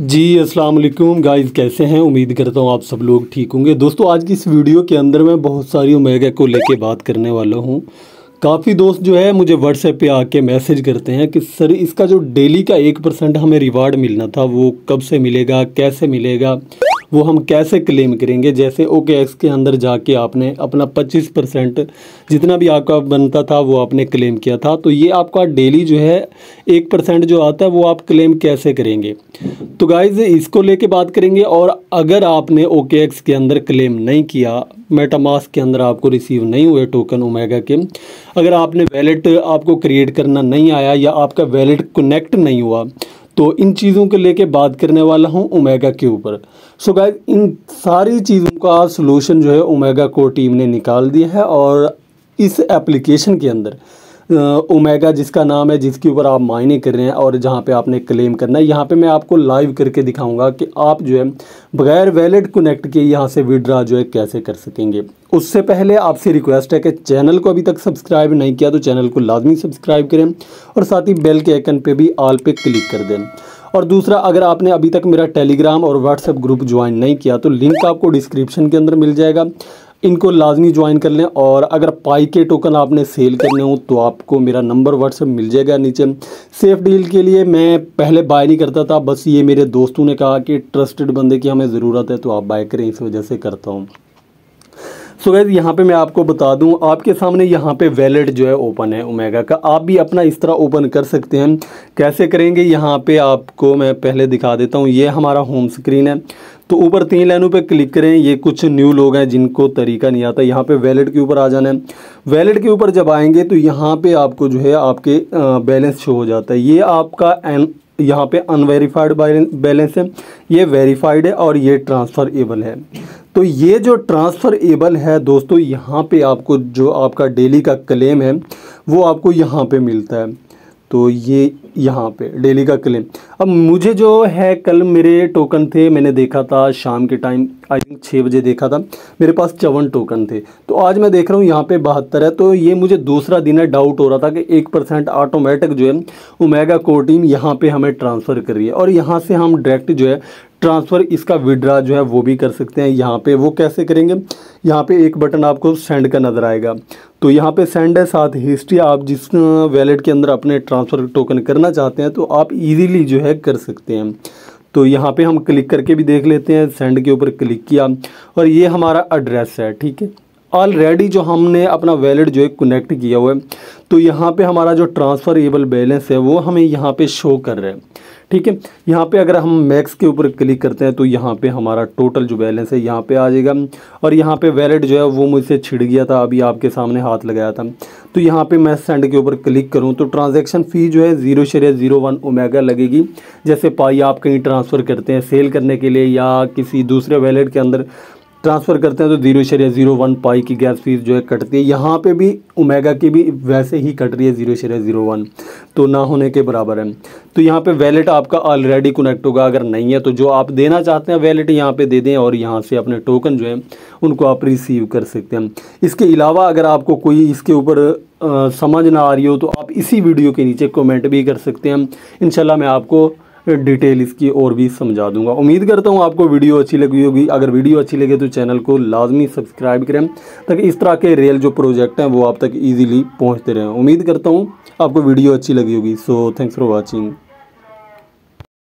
जी, अस्सलाम वालेकुम। गाइस, कैसे हैं? उम्मीद करता हूँ आप सब लोग ठीक होंगे। दोस्तों, आज की इस वीडियो के अंदर मैं बहुत सारी ओमेगा को लेके बात करने वाला हूँ। काफ़ी दोस्त जो है, मुझे व्हाट्सएप पे आके मैसेज करते हैं कि, सर, इसका जो डेली का एक परसेंट हमें रिवार्ड मिलना था, वो कब से मिलेगा? कैसे मिलेगा? वो हम कैसे क्लेम करेंगे? जैसे ओके एक्स के अंदर जाके आपने अपना 25 परसेंट जितना भी आपका बनता था, वो आपने क्लेम किया था। तो ये आपका डेली जो है, एक परसेंट जो आता है, वो आप क्लेम कैसे करेंगे? तो गाइज़ इसको लेके बात करेंगे और अगर आपने ओके एक्स के अंदर क्लेम नहीं किया मेटामास्क के अंदर आपको रिसीव नहीं हुए टोकन ओमेगा के, अगर आपने वैलेट आपको क्रिएट करना नहीं आया या आपका वैलेट कनेक्ट नहीं हुआ तो इन चीज़ों के लेके बात करने वाला हूँ ओमेगा के ऊपर। सो गाय इन सारी चीज़ों का सलूशन जो है ओमेगा को टीम ने निकाल दिया है और इस एप्लीकेशन के अंदर ओमेगा जिसका नाम है, जिसके ऊपर आप मायने कर रहे हैं और जहाँ पे आपने क्लेम करना है। यहाँ पे मैं आपको लाइव करके दिखाऊँगा कि आप जो है, बगैर वैलेट कनेक्ट के यहाँ से विड्रा जो है कैसे कर सकेंगे। उससे पहले आपसे रिक्वेस्ट है कि चैनल को अभी तक सब्सक्राइब नहीं किया तो चैनल को लाजमी सब्सक्राइब करें और साथ ही बेल के आइकन पे भी आल पे क्लिक कर दें। और दूसरा, अगर आपने अभी तक मेरा टेलीग्राम और व्हाट्सएप ग्रुप ज्वाइन नहीं किया तो लिंक आपको डिस्क्रिप्शन के अंदर मिल जाएगा। इनको लाजमी ज्वाइन कर लें और अगर पाई के टोकन आपने सेल करने हो तो आपको मेरा नंबर व्हाट्सएप मिल जाएगा नीचे। सेफ़ डील के लिए मैं पहले बाय नहीं करता था, बस ये मेरे दोस्तों ने कहा कि ट्रस्टेड बंदे की हमें ज़रूरत है तो आप बाय करें, इस वजह से करता हूँ। सो गैस यहाँ पे मैं आपको बता दूँ, आपके सामने यहाँ पे वैलेट जो है ओपन है ओमेगा का। आप भी अपना इस तरह ओपन कर सकते हैं। कैसे करेंगे, यहाँ पे आपको मैं पहले दिखा देता हूँ। ये हमारा होम स्क्रीन है। तो ऊपर तीन लाइनों पे क्लिक करें, ये कुछ न्यू लोग हैं जिनको तरीका नहीं आता। यहाँ पे वैलेट के ऊपर आ जाना है। वैलेट के ऊपर जब आएँगे तो यहाँ पे आपको जो है आपके बैलेंस शो हो जाता है। ये आपका एन यहाँ पे अनवेरीफाइड बैलेंस है। ये वेरीफाइड है और ये ट्रांसफ़र एबल है। तो ये जो ट्रांसफ़र एबल है दोस्तों, यहाँ पे आपको जो आपका डेली का क्लेम है, वो आपको यहाँ पे मिलता है। तो ये यहाँ पे डेली का क्लेम अब मुझे जो है, कल मेरे टोकन थे, मैंने देखा था शाम के टाइम आई थिंक छः बजे देखा था, मेरे पास चौवन टोकन थे। तो आज मैं देख रहा हूँ, यहाँ पे बहत्तर है तो ये मुझे दूसरा दिन है डाउट हो रहा था कि एक परसेंट ऑटोमेटिक जो है ओमेगा कोटीम यहाँ पे हमें ट्रांसफ़र कर रही है। और यहाँ से हम डायरेक्ट जो है ट्रांसफ़र इसका विड्रा जो है, वो भी कर सकते हैं। यहाँ पे वो कैसे करेंगे? यहाँ पे एक बटन आपको सेंड का नज़र आएगा। तो यहाँ पे सेंड है, साथ हिस्ट्री आप जिस वैलेट के अंदर अपने ट्रांसफ़र टोकन करना चाहते हैं तो आप इजीली जो है कर सकते हैं। तो यहाँ पे हम क्लिक करके भी देख लेते हैं सेंड के ऊपर क्लिक किया। और ये हमारा एड्रेस है, ठीक है? ऑलरेडी जो हमने अपना वैलेट जो है कनेक्ट किया हुआ है तो यहाँ पे हमारा जो ट्रांसफ़रेबल बैलेंस है, वो हमें यहाँ पे शो कर रहा है। ठीक है? यहाँ पे अगर हम मैक्स के ऊपर क्लिक करते हैं तो यहाँ पे हमारा टोटल जो बैलेंस है, यहाँ पे आ जाएगा। और यहाँ पे वैलेट जो है, वो मुझसे छिड़ गया था, अभी आपके सामने हाथ लगाया था। तो यहाँ पे मैं सेंड के ऊपर क्लिक करूँ तो ट्रांजैक्शन फ़ी जो है ज़ीरो शरिया ज़ीरो वन ओमेगा लगेगी। जैसे पाई आप कहीं ट्रांसफ़र करते हैं सेल करने के लिए या किसी दूसरे वैलेट के अंदर ट्रांसफ़र करते हैं तो ज़ीरो शरिया ज़ीरो वन पाई की गैस फ़ीस जो है कटती है। यहाँ पे भी ओमेगा की भी वैसे ही कट रही है, ज़ीरो शरिया ज़ीरो वन। तो ना होने के बराबर है। तो यहाँ पे वैलेट आपका ऑलरेडी कनेक्ट होगा, अगर नहीं है तो जो आप देना चाहते हैं वैलेट यहाँ पे दे दें और यहाँ से अपने टोकन जो है, उनको आप रिसीव कर सकते हैं। इसके अलावा अगर आपको कोई इसके ऊपर समझ ना आ रही हो तो आप इसी वीडियो के नीचे कमेंट भी कर सकते हैं। इनशाला मैं आपको डिटेल इसकी और भी समझा दूँगा। उम्मीद करता हूँ आपको वीडियो अच्छी लगी होगी। अगर वीडियो अच्छी लगे तो चैनल को लाजमी सब्सक्राइब करें, ताकि इस तरह के रियल जो प्रोजेक्ट हैं वो आप तक ईजिली पहुँचते रहें। उम्मीद करता हूँ आपको वीडियो अच्छी लगी होगी। So thanks for watching